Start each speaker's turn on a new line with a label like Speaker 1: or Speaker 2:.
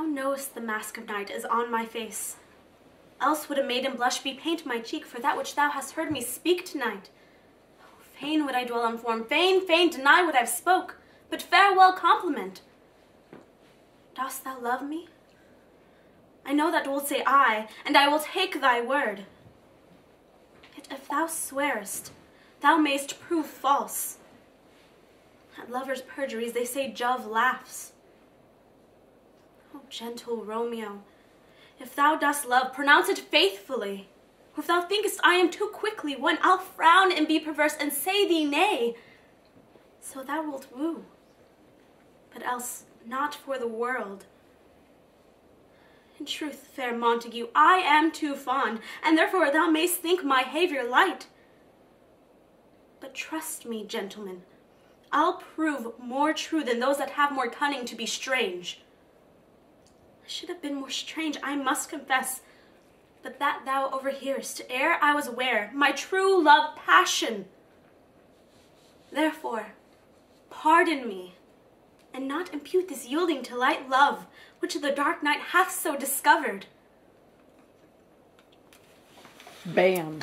Speaker 1: Thou knowest the mask of night is on my face. Else would a maiden blush bepaint my cheek for that which thou hast heard me speak tonight. Oh, fain would I dwell on form, fain, fain deny what I've spoke, but farewell compliment. Dost thou love me? I know that wilt say aye, and I will take thy word. Yet if thou swearest, thou mayst prove false. At lovers' perjuries they say Jove laughs. Gentle Romeo, if thou dost love, pronounce it faithfully. If thou thinkest I am too quickly won, I'll frown and be perverse and say thee nay. So thou wilt woo, but else not for the world. In truth, fair Montague, I am too fond, and therefore thou mayst think my behaviour light. But trust me, gentlemen, I'll prove more true than those that have more cunning to be strange. Should have been more strange, I must confess, but that thou overhearest, ere I was aware, my true love passion. Therefore, pardon me and not impute this yielding to light love, which the dark night hath so discovered.
Speaker 2: Bam.